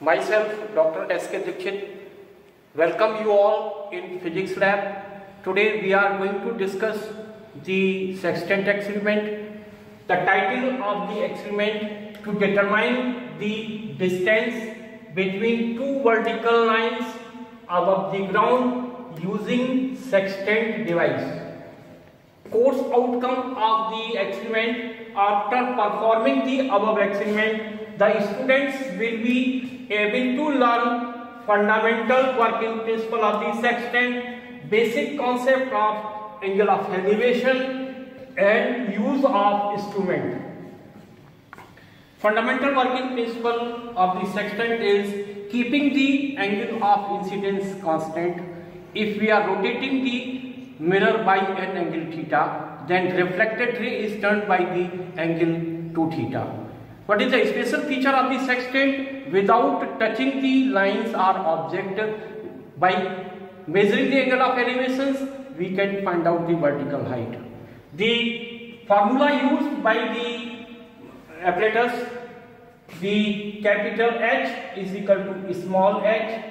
Myself, Dr. S.K. Dixit, welcome you all in physics lab. Today we are going to discuss the sextant experiment. The title of the experiment to determine the distance between two vertical lines above the ground using sextant device. Course outcome of the experiment after performing the above experiment, the students will be able to learn fundamental working principle of the sextant, basic concept of angle of elevation and use of instrument. Fundamental working principle of the sextant is keeping the angle of incidence constant. If we are rotating the mirror by an angle theta, then reflected ray is turned by the angle 2 theta. What is the special feature of the sextant? Without touching the lines or object, by measuring the angle of elevations, we can find out the vertical height. The formula used by the apparatus, the capital H is equal to small h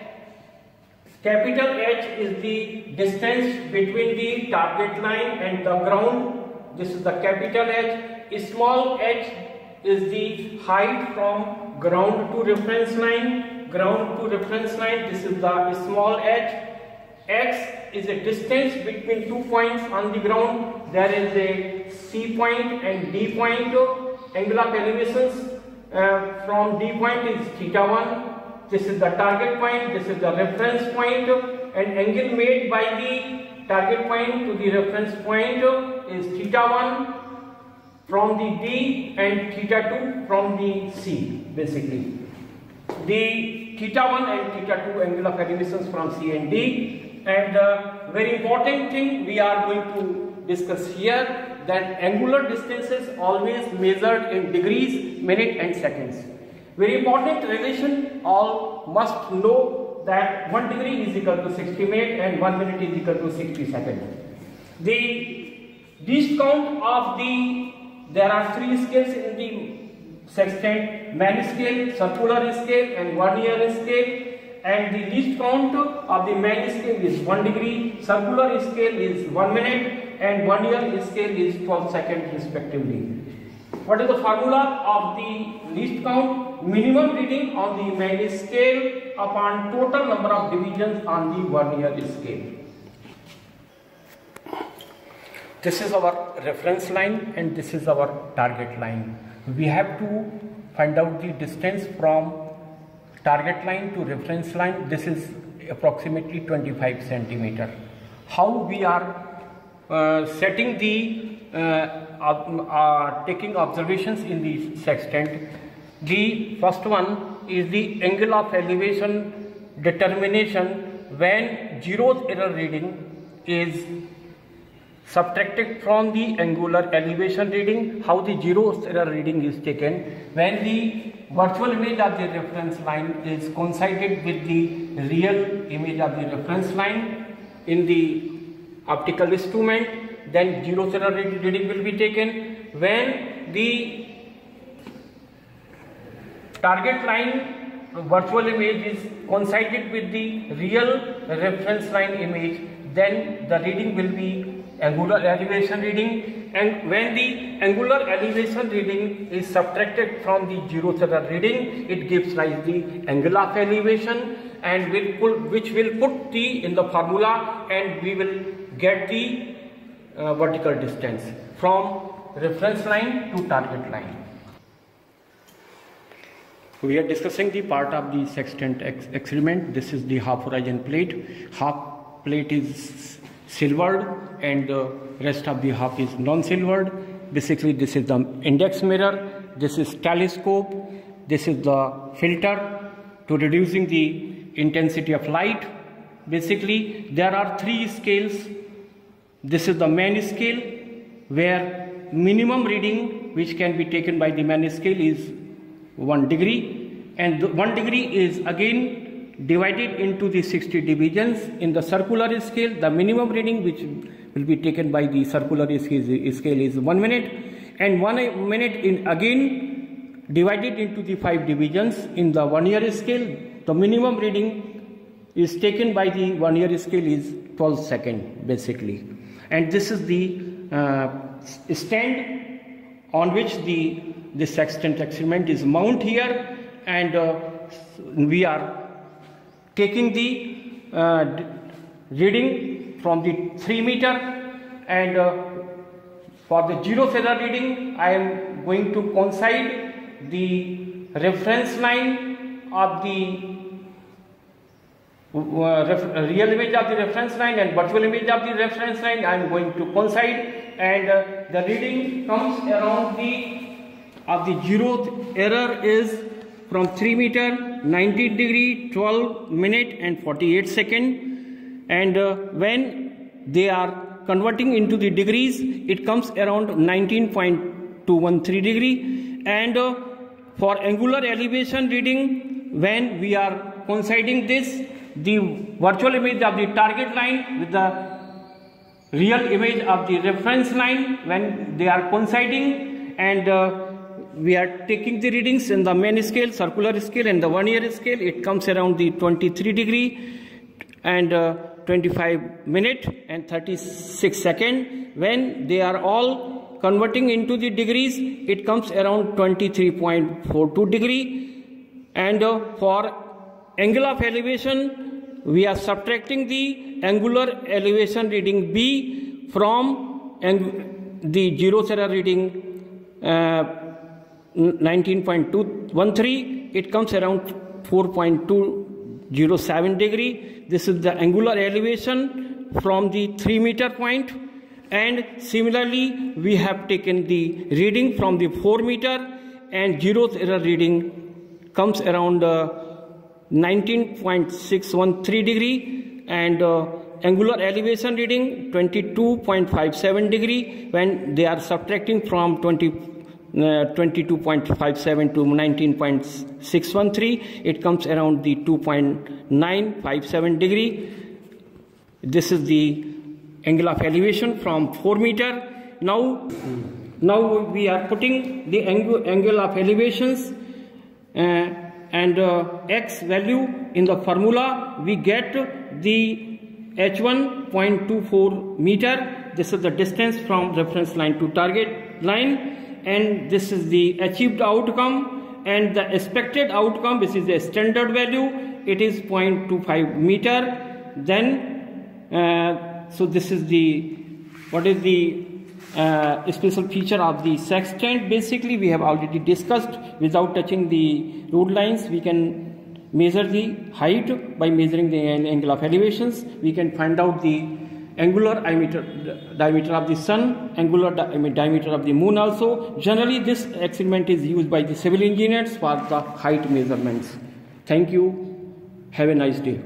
Capital H is the distance between the target line and the ground. This is the capital H. Small h is the height from ground to reference line. Ground to reference line. This is the small h. X is a distance between two points on the ground. There is a C point and D point. Angle of elevations uh, from D point is theta 1 this is the target point, this is the reference point and angle made by the target point to the reference point is theta 1 from the D and theta 2 from the C basically. The theta 1 and theta 2 angle of elevations from C and D and uh, very important thing we are going to discuss here that angular distances always measured in degrees, minute and seconds. Very important relation all must know that 1 degree is equal to 60 minutes and 1 minute is equal to 60 seconds. The least count of the, there are three scales in the sextant, main scale, circular scale and vernier scale and the least count of the main scale is 1 degree, circular scale is 1 minute and vernier scale is 12 seconds respectively. What is the formula of the least count? minimum reading on the main scale upon total number of divisions on the vernier scale. This is our reference line and this is our target line. We have to find out the distance from target line to reference line. This is approximately 25 centimeter. How we are uh, setting the uh, uh, taking observations in the sextant the first one is the angle of elevation determination when zeroth error reading is subtracted from the angular elevation reading, how the zeroth error reading is taken. When the virtual image of the reference line is coincided with the real image of the reference line in the optical instrument then zeroth error reading will be taken. When the target line virtual image is coincided with the real reference line image then the reading will be angular elevation reading and when the angular elevation reading is subtracted from the zero error reading it gives rise the angle of elevation and will put, which will put t in the formula and we will get the uh, vertical distance from reference line to target line we are discussing the part of the sextant ex experiment. This is the half horizon plate. Half plate is silvered and the rest of the half is non-silvered. Basically, this is the index mirror. This is telescope. This is the filter to reducing the intensity of light. Basically, there are three scales. This is the main scale where minimum reading which can be taken by the main scale is 1 degree and 1 degree is again divided into the 60 divisions. In the circular scale the minimum reading which will be taken by the circular scale is 1 minute. And 1 minute in again divided into the five divisions. In the vernier scale the minimum reading is taken by the vernier scale is 12 second basically. And this is the uh, stand on which the this sextant experiment is mount here. And uh, we are taking the uh, reading from the 3 meter and uh, for the zeroth error reading I am going to coincide the reference line of the uh, real image of the reference line and virtual image of the reference line I am going to coincide and uh, the reading comes around the of the zeroth error is from 3 meter 90 degree 12 minute and 48 second. And uh, when they are converting into the degrees it comes around 19.213 degree. And uh, for angular elevation reading when we are coinciding this the virtual image of the target line with the real image of the reference line when they are coinciding. And uh, we are taking the readings in the main scale circular scale and the vernier scale. It comes around the 23 degree and uh, 25 minute and 36 second. When they are all converting into the degrees it comes around 23.42 degree. And uh, for angle of elevation we are subtracting the angular elevation reading B from the zero error reading uh, 19.213 it comes around 4.207 degree. This is the angular elevation from the 3 meter point. And similarly we have taken the reading from the 4 meter and zeroth error reading comes around uh, 19.613 degree. And uh, angular elevation reading 22.57 degree. When they are subtracting from 20 uh, 22.57 to 19.613 it comes around the 2.957 degree. This is the angle of elevation from 4 meter. Now now we are putting the angle, angle of elevations uh, and uh, x value in the formula. We get the h1.24 meter. This is the distance from reference line to target line and this is the achieved outcome and the expected outcome which is a standard value it is 0.25 meter. Then uh, so this is the what is the uh, special feature of the sextant basically we have already discussed without touching the road lines we can measure the height by measuring the angle of elevations. We can find out the angular diameter, of the sun, angular di diameter of the moon also. Generally this experiment is used by the civil engineers for the height measurements. Thank you. Have a nice day.